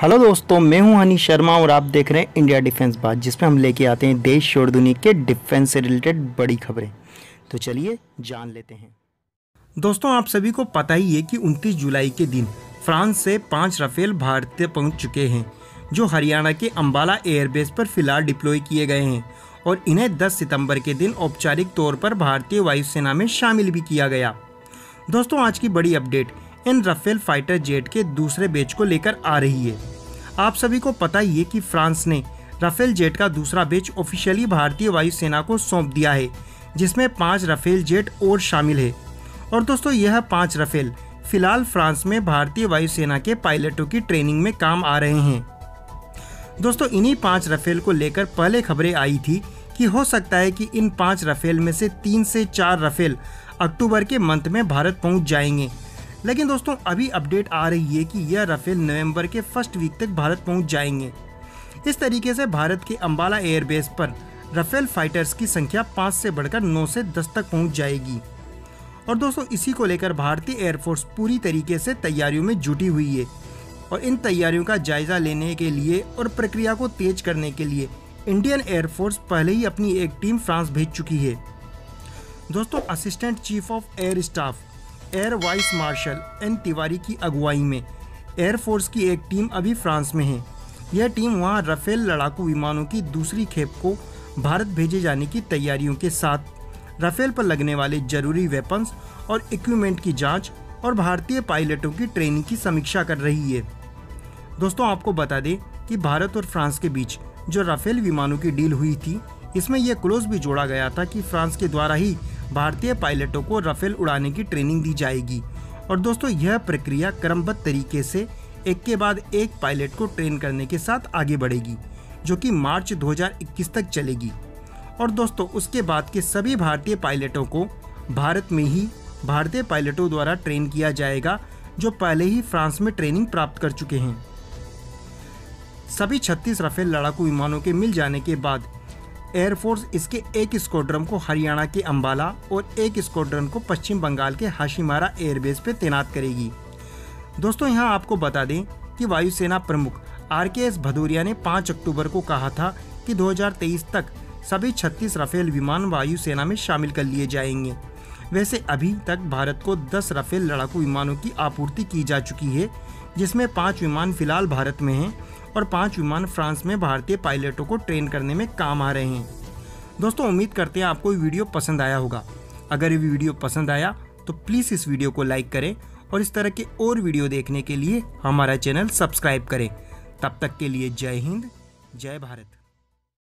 Hello दोस्तों, मैं हूँ हनी शर्मा और आप देख रहे हैं इंडिया डिफेंस बात, जिसमें हम लेके आते हैं देश और दुनिया के डिफेंस से रिलेटेड बड़ी खबरें। तो चलिए जान लेते हैं। दोस्तों, आप सभी को पता ही है कि 29 जुलाई के दिन फ्रांस से पाँच राफेल भारतीय पहुँच चुके हैं, जो हरियाणा के अम्बाला एयरबेस पर फ़िलहाल डिप्लॉय किए गए हैं और इन्हें 10 सितंबर के दिन औपचारिक तौर पर भारतीय वायुसेना में शामिल भी किया गया। दोस्तों, आज की बड़ी अपडेट, इन राफेल फाइटर जेट के दूसरे बेच को लेकर आ रही है। आप सभी को पता ही है कि फ्रांस ने राफेल जेट का दूसरा बेच ऑफिशियली भारतीय वायुसेना को सौंप दिया है, जिसमें पाँच राफेल जेट और शामिल है। और दोस्तों, यह पाँच राफेल फ़िलहाल फ्रांस में भारतीय वायुसेना के पायलटों की ट्रेनिंग में काम आ रहे हैं। दोस्तों, इन्हीं पाँच राफेल को लेकर पहले खबरें आई थी कि हो सकता है कि इन पाँच राफेल में से तीन से चार राफेल अक्टूबर के मंथ में भारत पहुँच जाएँगे। लेकिन दोस्तों, अभी अपडेट आ रही है कि यह राफेल नवंबर के फ़र्स्ट वीक तक भारत पहुँच जाएँगे। इस तरीके से भारत के अंबाला एयरबेस पर राफेल फाइटर्स की संख्या पाँच से बढ़कर नौ से दस तक पहुँच जाएगी। और दोस्तों, इसी को लेकर भारतीय एयरफोर्स पूरी तरीके से तैयारियों में जुटी हुई है। और इन तैयारियों का जायजा लेने के लिए और प्रक्रिया को तेज करने के लिए इंडियन एयरफोर्स पहले ही अपनी एक टीम फ्रांस भेज चुकी है। दोस्तों assistant chief of air staff air vice marshal N Tiwari की अगुवाई में। एयरफोर्स की एक टीम अभी फ्रांस में है। यह टीम वहाँ रफेल लड़ाकू विमानों की दूसरी खेप को भारत भेजे जाने की तैयारियों के साथ। रफेल पर लगने वाले ज़रूरी वेपन्स और इक्विपमेंट की जाँच और भारतीय पायलटों की ट्रेनिंग की समीक्षा कर रही है। दोस्तों, आपको बता दें कि भारत और फ्रांस के बीच जो राफेल विमानों की डील हुई थी, इसमें यह क्लोज भी जोड़ा गया था कि फ्रांस के द्वारा ही भारतीय पायलटों को राफेल उड़ाने की ट्रेनिंग दी जाएगी। और दोस्तों, यह प्रक्रिया क्रमबद्ध तरीके से एक के बाद एक पायलट को ट्रेन करने के साथ आगे बढ़ेगी, जो कि मार्च 2021 तक चलेगी। और दोस्तों, उसके बाद के सभी भारतीय पायलटों को भारत में ही भारतीय पायलटों द्वारा ट्रेन किया जाएगा, जो पहले ही फ्रांस में ट्रेनिंग प्राप्त कर चुके हैं। सभी 36 राफेल लड़ाकू विमानों के मिल जाने के बाद एयरफोर्स इसके एक स्क्वाड्रन को हरियाणा के अंबाला और एक स्क्वाड्रन को पश्चिम बंगाल के हाशीमारा एयरबेस पर तैनात करेगी। दोस्तों, यहाँ आपको बता दें कि वायुसेना प्रमुख आर के एस भदौरिया ने 5 अक्टूबर को कहा था कि 2023 तक सभी 36 राफेल विमान वायुसेना में शामिल कर लिए जाएँगे। वैसे अभी तक भारत को 10 राफेल लड़ाकू विमानों की आपूर्ति की जा चुकी है, जिसमें पाँच विमान फ़िलहाल भारत में हैं। और पाँच विमान फ्रांस में भारतीय पायलटों को ट्रेन करने में काम आ रहे हैं। दोस्तों, उम्मीद करते हैं आपको ये वीडियो पसंद आया होगा। अगर ये वीडियो पसंद आया तो प्लीज़ इस वीडियो को लाइक करें और इस तरह के और वीडियो देखने के लिए हमारा चैनल सब्सक्राइब करें। तब तक के लिए जय हिंद, जय भारत।